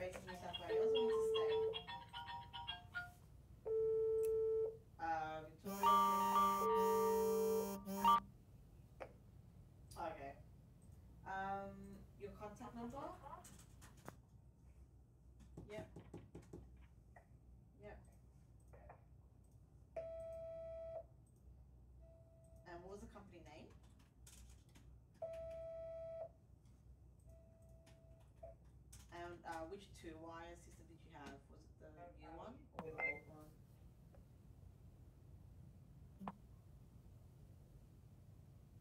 And South Wales or what's the state? Uh, Victoria. Okay. Um, your contact number? which two wires system did you have? Was it the new one or the old one?